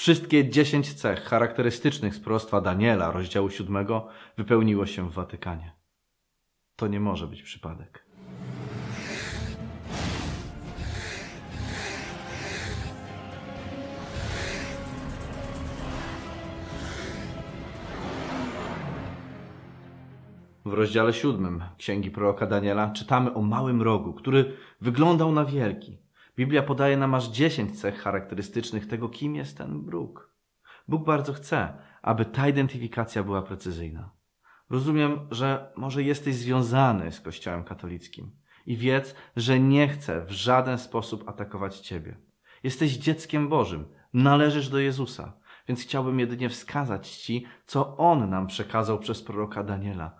Wszystkie dziesięć cech charakterystycznych z proroctwa Daniela, rozdziału siódmego, wypełniło się w Watykanie. To nie może być przypadek. W rozdziale siódmym Księgi Proroka Daniela czytamy o małym rogu, który wyglądał na wielki. Biblia podaje nam aż dziesięć cech charakterystycznych tego, kim jest ten róg. Bóg bardzo chce, aby ta identyfikacja była precyzyjna. Rozumiem, że może jesteś związany z Kościołem katolickim i wiedz, że nie chce w żaden sposób atakować Ciebie. Jesteś dzieckiem Bożym, należysz do Jezusa, więc chciałbym jedynie wskazać Ci, co On nam przekazał przez proroka Daniela.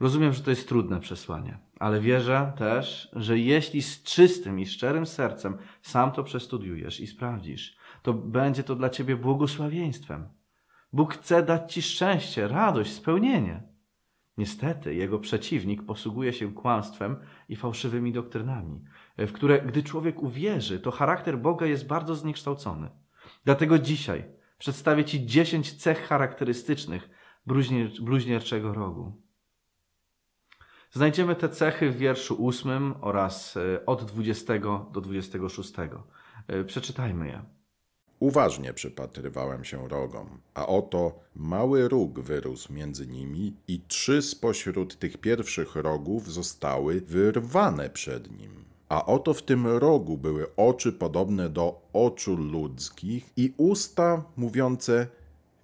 Rozumiem, że to jest trudne przesłanie, ale wierzę też, że jeśli z czystym i szczerym sercem sam to przestudiujesz i sprawdzisz, to będzie to dla Ciebie błogosławieństwem. Bóg chce dać Ci szczęście, radość, spełnienie. Niestety, jego przeciwnik posługuje się kłamstwem i fałszywymi doktrynami, w które, gdy człowiek uwierzy, to charakter Boga jest bardzo zniekształcony. Dlatego dzisiaj przedstawię Ci dziesięć cech charakterystycznych bluźnierczego rogu. Znajdziemy te cechy w wierszu ósmym oraz e, od 20 do 26. E, przeczytajmy je. Uważnie przypatrywałem się rogom, a oto mały róg wyrósł między nimi i trzy spośród tych pierwszych rogów zostały wyrwane przed nim. A oto w tym rogu były oczy podobne do oczu ludzkich i usta mówiące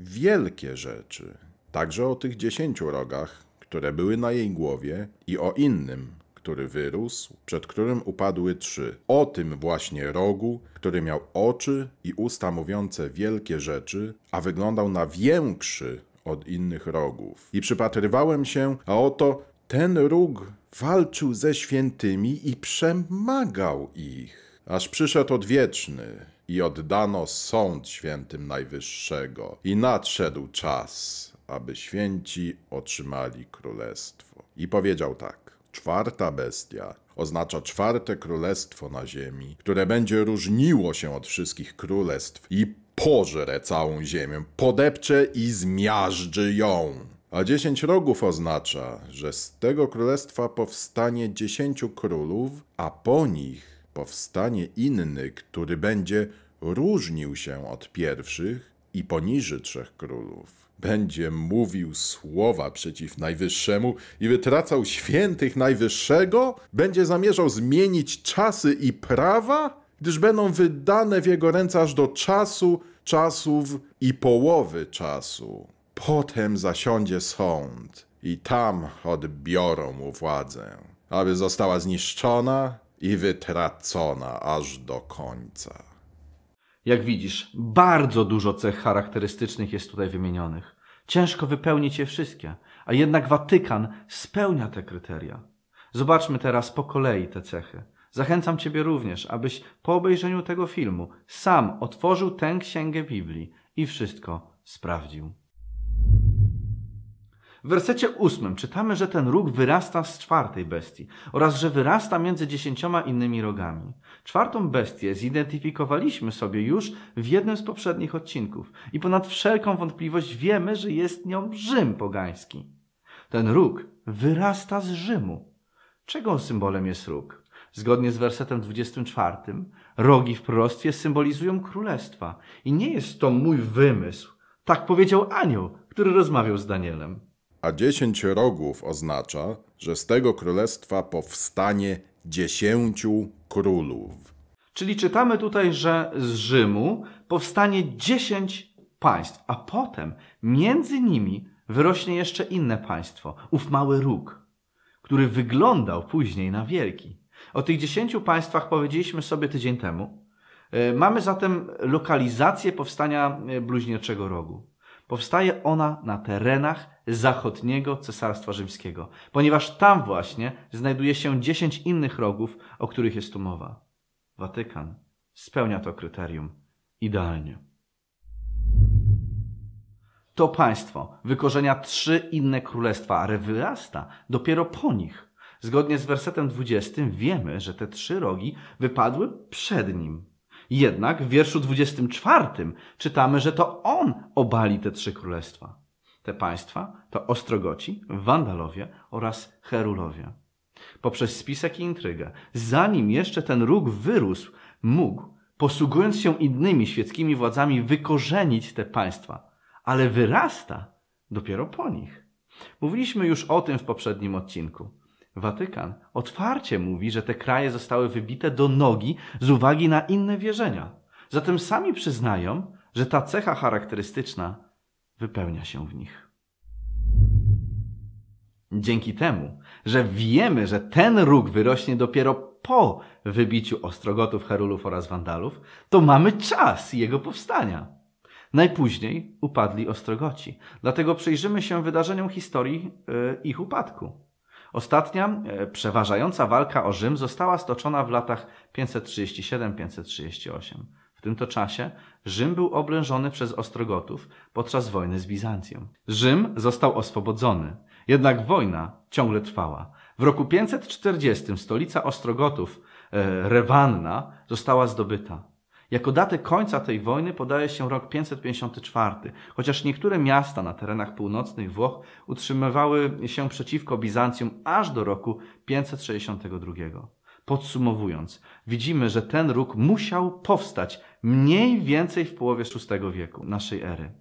wielkie rzeczy. Także o tych dziesięciu rogach, które były na jej głowie i o innym, który wyrósł, przed którym upadły trzy. O tym właśnie rogu, który miał oczy i usta mówiące wielkie rzeczy, a wyglądał na większy od innych rogów. I przypatrywałem się, a oto ten róg walczył ze świętymi i przemagał ich, aż przyszedł odwieczny i oddano sąd świętym Najwyższego i nadszedł czas, aby święci otrzymali królestwo. I powiedział tak. Czwarta bestia oznacza czwarte królestwo na ziemi, które będzie różniło się od wszystkich królestw i pożre całą ziemię, podepcze i zmiażdży ją. A dziesięć rogów oznacza, że z tego królestwa powstanie dziesięciu królów, a po nich powstanie inny, który będzie różnił się od pierwszych i poniży trzech królów będzie mówił słowa przeciw Najwyższemu i wytracał świętych Najwyższego? Będzie zamierzał zmienić czasy i prawa? Gdyż będą wydane w jego ręce aż do czasu, czasów i połowy czasu. Potem zasiądzie sąd i tam odbiorą mu władzę, aby została zniszczona i wytracona aż do końca. Jak widzisz, bardzo dużo cech charakterystycznych jest tutaj wymienionych. Ciężko wypełnić je wszystkie, a jednak Watykan spełnia te kryteria. Zobaczmy teraz po kolei te cechy. Zachęcam Ciebie również, abyś po obejrzeniu tego filmu sam otworzył tę księgę Biblii i wszystko sprawdził. W wersecie ósmym czytamy, że ten róg wyrasta z czwartej bestii oraz że wyrasta między dziesięcioma innymi rogami. Czwartą bestię zidentyfikowaliśmy sobie już w jednym z poprzednich odcinków i ponad wszelką wątpliwość wiemy, że jest nią Rzym pogański. Ten róg wyrasta z Rzymu. Czego symbolem jest róg? Zgodnie z wersetem 24, rogi w proroctwie symbolizują królestwa i nie jest to mój wymysł. Tak powiedział anioł, który rozmawiał z Danielem a dziesięć rogów oznacza, że z tego królestwa powstanie dziesięciu królów. Czyli czytamy tutaj, że z Rzymu powstanie dziesięć państw, a potem między nimi wyrośnie jeszcze inne państwo, ów mały róg, który wyglądał później na wielki. O tych dziesięciu państwach powiedzieliśmy sobie tydzień temu. E, mamy zatem lokalizację powstania e, bluźnierczego rogu. Powstaje ona na terenach zachodniego Cesarstwa Rzymskiego, ponieważ tam właśnie znajduje się dziesięć innych rogów, o których jest tu mowa. Watykan spełnia to kryterium idealnie. To państwo wykorzenia trzy inne królestwa, ale wyrasta dopiero po nich. Zgodnie z wersetem 20 wiemy, że te trzy rogi wypadły przed nim. Jednak w wierszu 24 czytamy, że to on obali te trzy królestwa. Te państwa to Ostrogoci, Wandalowie oraz Herulowie. Poprzez spisek i intrygę, zanim jeszcze ten róg wyrósł, mógł, posługując się innymi świeckimi władzami, wykorzenić te państwa, ale wyrasta dopiero po nich. Mówiliśmy już o tym w poprzednim odcinku. Watykan otwarcie mówi, że te kraje zostały wybite do nogi z uwagi na inne wierzenia. Zatem sami przyznają, że ta cecha charakterystyczna wypełnia się w nich. Dzięki temu, że wiemy, że ten róg wyrośnie dopiero po wybiciu Ostrogotów, Herulów oraz Wandalów, to mamy czas jego powstania. Najpóźniej upadli Ostrogoci. Dlatego przyjrzymy się wydarzeniom historii yy, ich upadku. Ostatnia, e, przeważająca walka o Rzym została stoczona w latach 537-538. W tym to czasie Rzym był oblężony przez Ostrogotów podczas wojny z Bizancją. Rzym został oswobodzony, jednak wojna ciągle trwała. W roku 540 stolica Ostrogotów, e, Rewanna, została zdobyta. Jako datę końca tej wojny podaje się rok 554, chociaż niektóre miasta na terenach północnych Włoch utrzymywały się przeciwko Bizancjum aż do roku 562. Podsumowując, widzimy, że ten róg musiał powstać mniej więcej w połowie VI wieku naszej ery.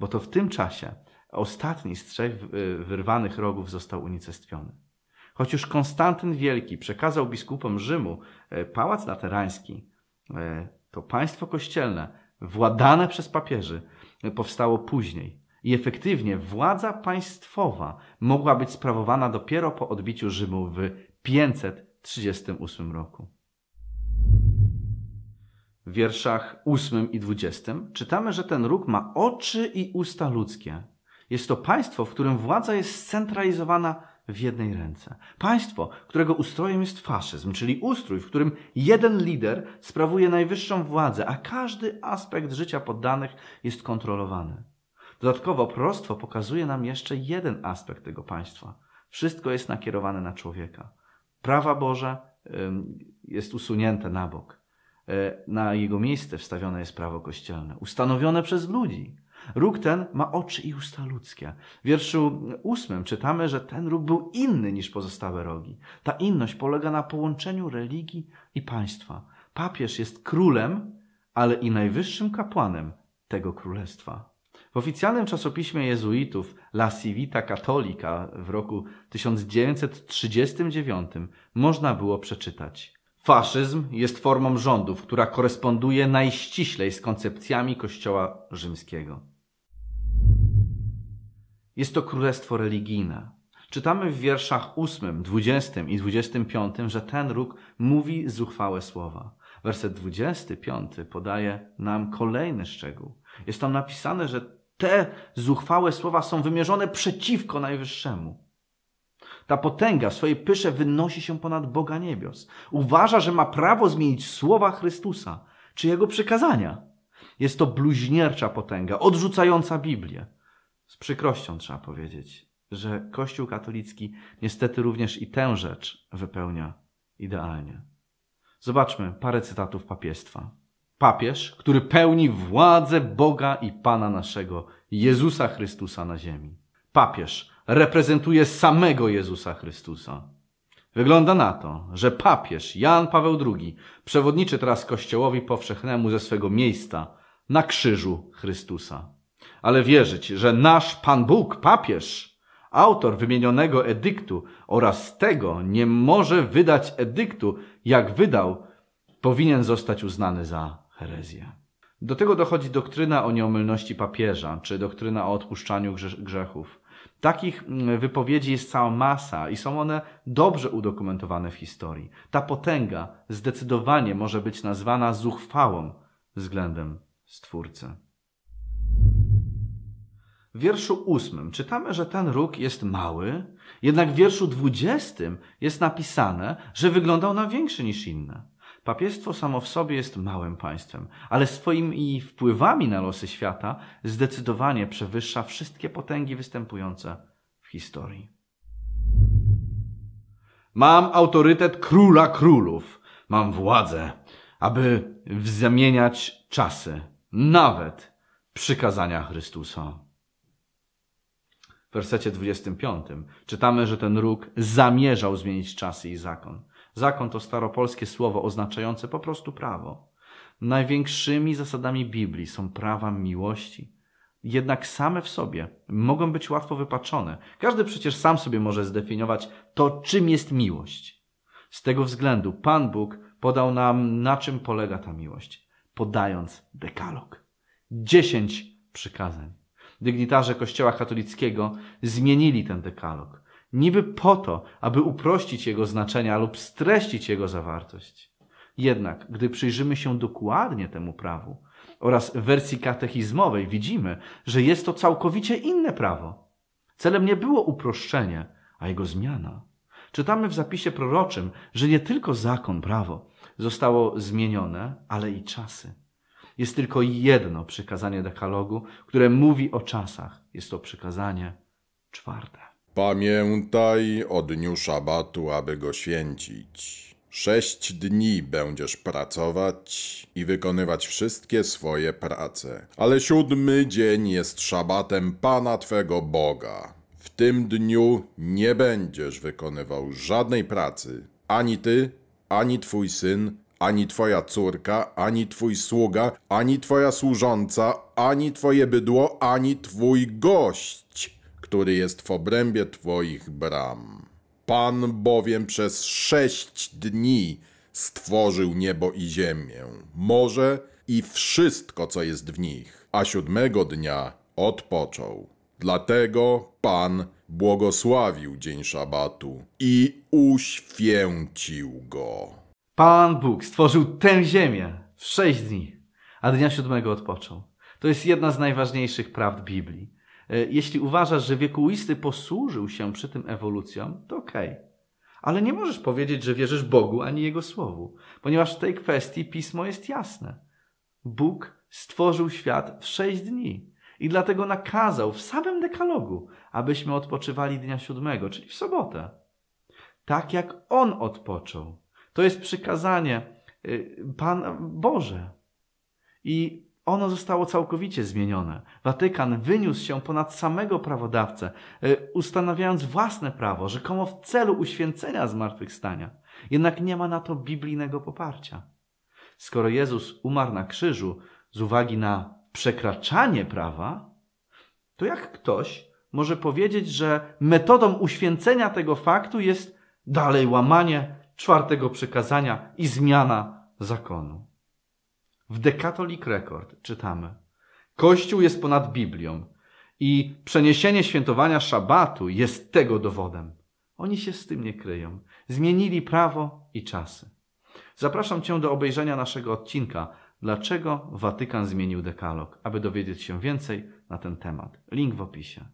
Bo to w tym czasie ostatni z trzech wyrwanych rogów został unicestwiony. Choć już Konstantyn Wielki przekazał biskupom Rzymu e, pałac laterański, to państwo kościelne, władane przez papieży, e, powstało później. I efektywnie władza państwowa mogła być sprawowana dopiero po odbiciu Rzymu w 538 roku. W wierszach 8 i 20 czytamy, że ten róg ma oczy i usta ludzkie. Jest to państwo, w którym władza jest scentralizowana w jednej ręce. Państwo, którego ustrojem jest faszyzm, czyli ustrój, w którym jeden lider sprawuje najwyższą władzę, a każdy aspekt życia poddanych jest kontrolowany. Dodatkowo proroctwo pokazuje nam jeszcze jeden aspekt tego państwa. Wszystko jest nakierowane na człowieka. Prawa Boże jest usunięte na bok. E, na jego miejsce wstawione jest prawo kościelne, ustanowione przez ludzi. Róg ten ma oczy i usta ludzkie. W wierszu ósmym czytamy, że ten róg był inny niż pozostałe rogi. Ta inność polega na połączeniu religii i państwa. Papież jest królem, ale i najwyższym kapłanem tego królestwa. W oficjalnym czasopiśmie jezuitów La Civita Cattolica w roku 1939 można było przeczytać Faszyzm jest formą rządów, która koresponduje najściślej z koncepcjami Kościoła rzymskiego. Jest to królestwo religijne. Czytamy w wierszach 8, 20 i 25, że ten róg mówi zuchwałe słowa. Werset 25 podaje nam kolejny szczegół. Jest tam napisane, że te zuchwałe słowa są wymierzone przeciwko Najwyższemu. Ta potęga w swojej pysze wynosi się ponad Boga niebios. Uważa, że ma prawo zmienić słowa Chrystusa czy Jego przykazania. Jest to bluźniercza potęga, odrzucająca Biblię. Z przykrością trzeba powiedzieć, że Kościół katolicki niestety również i tę rzecz wypełnia idealnie. Zobaczmy parę cytatów papiestwa. Papież, który pełni władzę Boga i Pana naszego, Jezusa Chrystusa na ziemi. Papież reprezentuje samego Jezusa Chrystusa. Wygląda na to, że papież Jan Paweł II przewodniczy teraz Kościołowi powszechnemu ze swego miejsca na krzyżu Chrystusa ale wierzyć, że nasz Pan Bóg, papież, autor wymienionego edyktu oraz tego nie może wydać edyktu, jak wydał, powinien zostać uznany za herezję. Do tego dochodzi doktryna o nieomylności papieża, czy doktryna o odpuszczaniu grzechów. Takich mm, wypowiedzi jest cała masa i są one dobrze udokumentowane w historii. Ta potęga zdecydowanie może być nazwana zuchwałą względem Stwórcy. W wierszu ósmym czytamy, że ten róg jest mały, jednak w wierszu dwudziestym jest napisane, że wyglądał na większy niż inne. Papiestwo samo w sobie jest małym państwem, ale swoimi wpływami na losy świata zdecydowanie przewyższa wszystkie potęgi występujące w historii. Mam autorytet króla królów, mam władzę, aby zamieniać czasy, nawet przykazania Chrystusa. W wersecie 25 czytamy, że ten róg zamierzał zmienić czasy i zakon. Zakon to staropolskie słowo oznaczające po prostu prawo. Największymi zasadami Biblii są prawa miłości, jednak same w sobie mogą być łatwo wypaczone. Każdy przecież sam sobie może zdefiniować to, czym jest miłość. Z tego względu Pan Bóg podał nam, na czym polega ta miłość, podając dekalog. Dziesięć przykazań. Dygnitarze Kościoła katolickiego zmienili ten dekalog, niby po to, aby uprościć jego znaczenia lub streścić jego zawartość. Jednak, gdy przyjrzymy się dokładnie temu prawu oraz wersji katechizmowej, widzimy, że jest to całkowicie inne prawo. Celem nie było uproszczenie, a jego zmiana. Czytamy w zapisie proroczym, że nie tylko zakon, prawo zostało zmienione, ale i czasy. Jest tylko jedno przykazanie dekalogu, które mówi o czasach. Jest to przykazanie czwarte. Pamiętaj o dniu szabatu, aby go święcić. Sześć dni będziesz pracować i wykonywać wszystkie swoje prace, ale siódmy dzień jest szabatem Pana Twego Boga. W tym dniu nie będziesz wykonywał żadnej pracy, ani ty, ani twój syn, ani twoja córka, ani twój sługa, ani twoja służąca, ani twoje bydło, ani twój gość, który jest w obrębie twoich bram. Pan bowiem przez sześć dni stworzył niebo i ziemię, morze i wszystko, co jest w nich, a siódmego dnia odpoczął. Dlatego Pan błogosławił dzień szabatu i uświęcił go. Pan Bóg stworzył tę ziemię w sześć dni, a dnia siódmego odpoczął. To jest jedna z najważniejszych prawd Biblii. E, jeśli uważasz, że wiekuisty posłużył się przy tym ewolucją, to okej. Okay. Ale nie możesz powiedzieć, że wierzysz Bogu ani Jego Słowu, ponieważ w tej kwestii pismo jest jasne. Bóg stworzył świat w sześć dni i dlatego nakazał w samym dekalogu, abyśmy odpoczywali dnia siódmego, czyli w sobotę. Tak jak On odpoczął. To jest przykazanie y, Pan Boże. I ono zostało całkowicie zmienione. Watykan wyniósł się ponad samego prawodawcę, y, ustanawiając własne prawo, rzekomo w celu uświęcenia zmartwychwstania. Jednak nie ma na to biblijnego poparcia. Skoro Jezus umarł na krzyżu z uwagi na przekraczanie prawa, to jak ktoś może powiedzieć, że metodą uświęcenia tego faktu jest dalej łamanie czwartego przykazania i zmiana zakonu? W The Catholic Record czytamy: Kościół jest ponad Biblią i przeniesienie świętowania szabatu jest tego dowodem. Oni się z tym nie kryją. Zmienili prawo i czasy. Zapraszam Cię do obejrzenia naszego odcinka Dlaczego Watykan zmienił dekalog? Aby dowiedzieć się więcej na ten temat. Link w opisie.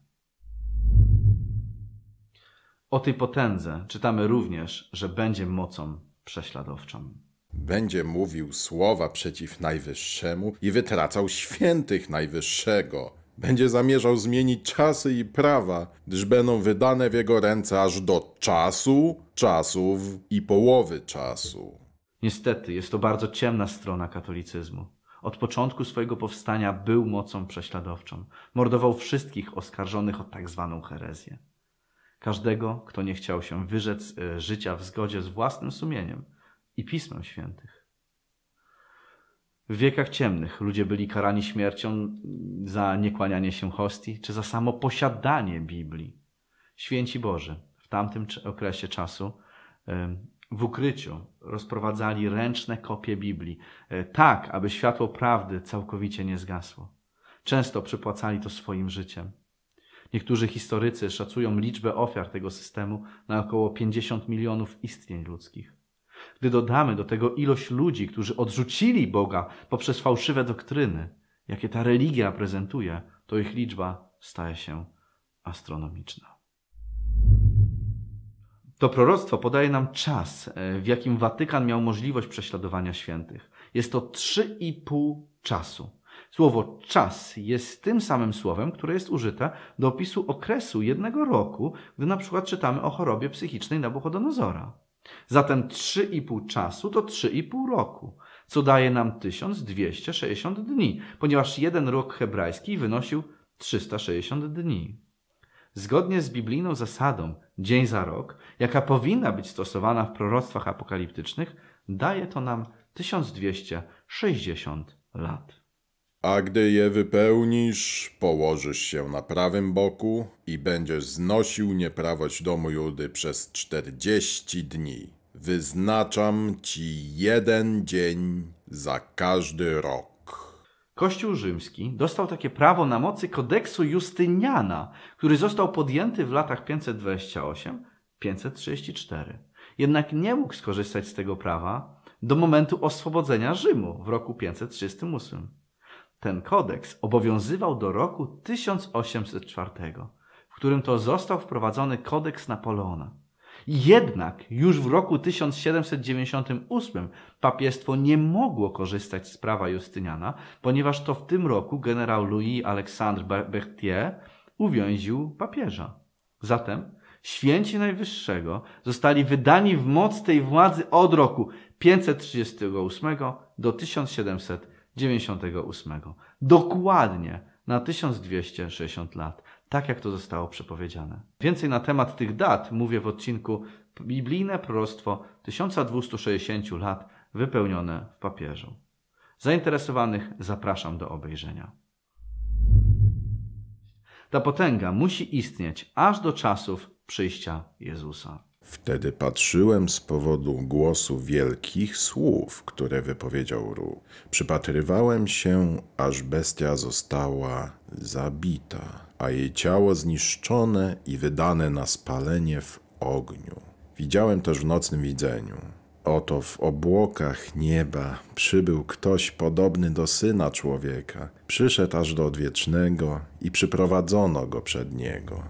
O tej potędze czytamy również, że będzie mocą prześladowczą. Będzie mówił słowa przeciw Najwyższemu i wytracał świętych Najwyższego. Będzie zamierzał zmienić czasy i prawa, gdyż będą wydane w jego ręce aż do czasu, czasów i połowy czasu. Niestety, jest to bardzo ciemna strona katolicyzmu. Od początku swojego powstania był mocą prześladowczą. Mordował wszystkich oskarżonych o tak zwaną herezję. Każdego, kto nie chciał się wyrzec e, życia w zgodzie z własnym sumieniem i Pismem Świętych. W wiekach ciemnych ludzie byli karani śmiercią za niekłanianie się hostii, czy za samo posiadanie Biblii. Święci Boży w tamtym okresie czasu w ukryciu rozprowadzali ręczne kopie Biblii, e, tak aby światło prawdy całkowicie nie zgasło. Często przypłacali to swoim życiem. Niektórzy historycy szacują liczbę ofiar tego systemu na około 50 milionów istnień ludzkich. Gdy dodamy do tego ilość ludzi, którzy odrzucili Boga poprzez fałszywe doktryny, jakie ta religia prezentuje, to ich liczba staje się astronomiczna. To proroctwo podaje nam czas, e, w jakim Watykan miał możliwość prześladowania świętych. Jest to trzy i pół czasu. Słowo czas jest tym samym słowem, które jest użyte do opisu okresu jednego roku, gdy na przykład czytamy o chorobie psychicznej Nabuchodonozora. Zatem trzy i pół czasu to trzy i pół roku. co daje nam 1260 dni, ponieważ jeden rok hebrajski wynosił 360 dni. Zgodnie z biblijną zasadą dzień za rok, jaka powinna być stosowana w proroctwach apokaliptycznych, daje to nam 1260 lat. A gdy je wypełnisz, położysz się na prawym boku i będziesz znosił nieprawość domu Judy przez czterdzieści dni. Wyznaczam ci jeden dzień za każdy rok. Kościół rzymski dostał takie prawo na mocy kodeksu Justyniana, który został podjęty w latach 528-534. Jednak nie mógł skorzystać z tego prawa do momentu oswobodzenia Rzymu w roku 538. Ten kodeks obowiązywał do roku 1804, w którym to został wprowadzony kodeks Napoleona. Jednak już w roku 1798 papiestwo nie mogło korzystać z prawa Justyniana, ponieważ to w tym roku generał Louis Alexandre Berthier uwięził papieża. Zatem święci Najwyższego zostali wydani w moc tej władzy od roku 538 do 1798. Dokładnie na 1260 lat tak jak to zostało przepowiedziane. Więcej na temat tych dat mówię w odcinku Biblijne proroctwo 1260 lat wypełnione w papieżu. Zainteresowanych zapraszam do obejrzenia. Ta potęga musi istnieć aż do czasów przyjścia Jezusa. Wtedy patrzyłem z powodu głosu wielkich słów, które wypowiedział Ru. Przypatrywałem się, aż bestia została zabita, a jej ciało zniszczone i wydane na spalenie w ogniu. Widziałem też w nocnym widzeniu. Oto w obłokach nieba przybył ktoś podobny do syna człowieka. Przyszedł aż do odwiecznego i przyprowadzono go przed niego.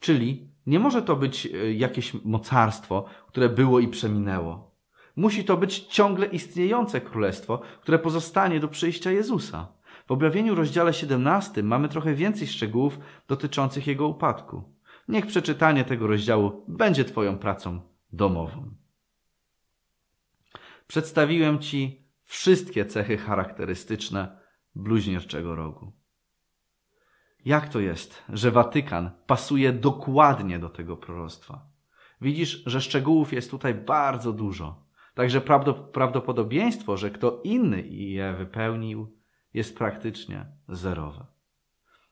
Czyli nie może to być e, jakieś mocarstwo, które było i przeminęło. Musi to być ciągle istniejące królestwo, które pozostanie do przyjścia Jezusa. W objawieniu rozdziale 17 mamy trochę więcej szczegółów dotyczących jego upadku. Niech przeczytanie tego rozdziału będzie Twoją pracą domową. Przedstawiłem Ci wszystkie cechy charakterystyczne bluźnierczego rogu. Jak to jest, że Watykan pasuje dokładnie do tego proroctwa? Widzisz, że szczegółów jest tutaj bardzo dużo. Także prawdopodobieństwo, że kto inny je wypełnił, jest praktycznie zerowe.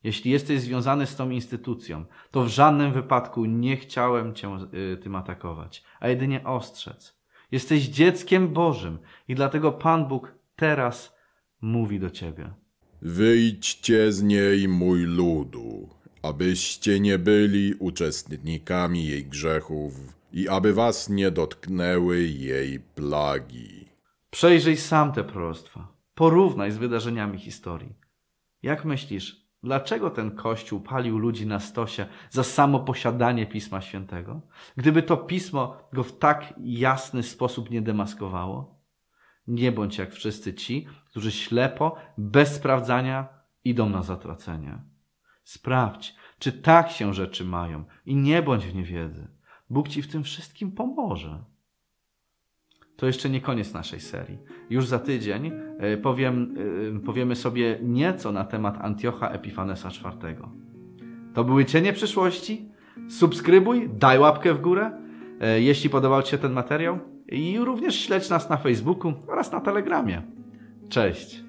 Jeśli jesteś związany z tą instytucją, to w żadnym wypadku nie chciałem cię y, tym atakować, a jedynie ostrzec. Jesteś dzieckiem Bożym i dlatego Pan Bóg teraz mówi do ciebie. Wyjdźcie z niej, mój ludu, abyście nie byli uczestnikami jej grzechów i aby was nie dotknęły jej plagi. Przejrzyj sam te proroctwa. Porównaj z wydarzeniami historii. Jak myślisz, dlaczego ten kościół palił ludzi na stosie za samo posiadanie Pisma Świętego? Gdyby to pismo go w tak jasny sposób nie demaskowało? Nie bądź jak wszyscy ci, którzy ślepo, bez sprawdzania idą na zatracenie. Sprawdź, czy tak się rzeczy mają i nie bądź w niewiedzy. Bóg ci w tym wszystkim pomoże. To jeszcze nie koniec naszej serii. Już za tydzień e, powiem, e, powiemy sobie nieco na temat Antiocha Epifanesa IV. To były cienie przyszłości. Subskrybuj, daj łapkę w górę, e, jeśli podobał Ci się ten materiał. I również śledź nas na Facebooku oraz na Telegramie. Cześć!